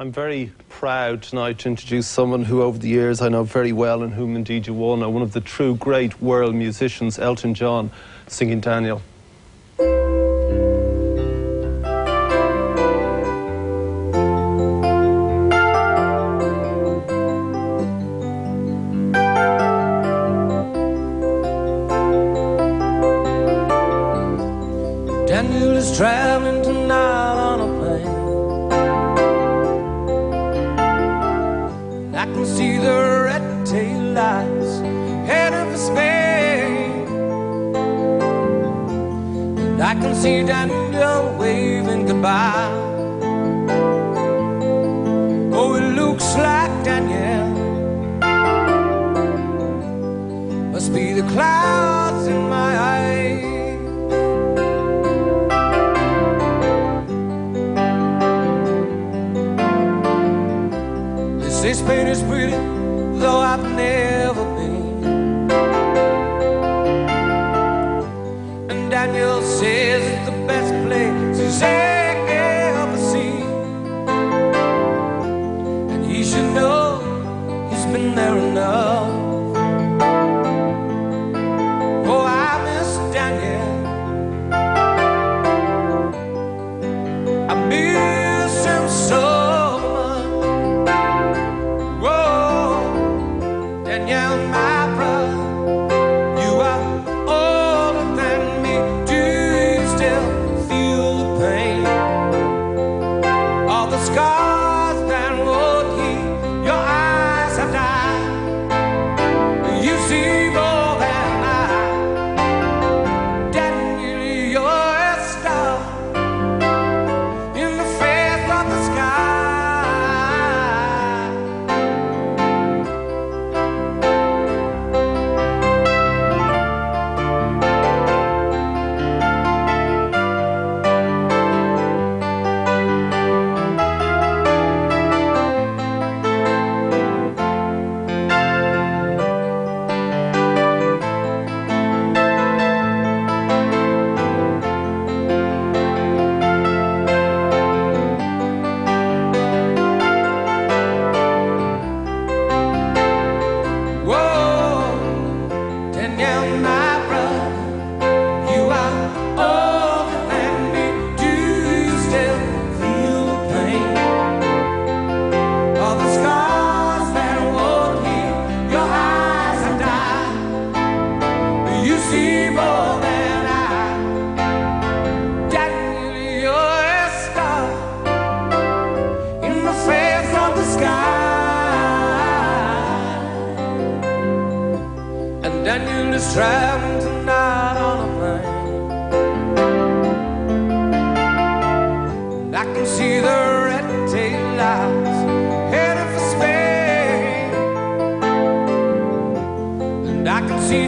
I'm very proud tonight to introduce someone who, over the years, I know very well and whom indeed you all know, one of the true great world musicians, Elton John, singing Daniel. Daniel is traveling lights heading for Spain. And I can see Daniel waving goodbye. Oh, it looks like Daniel must be the clouds in my eyes. They say Spain is pretty, though I've never Daniel says is traveling tonight on a plane. And I can see the red tail lights headed for Spain. And I can see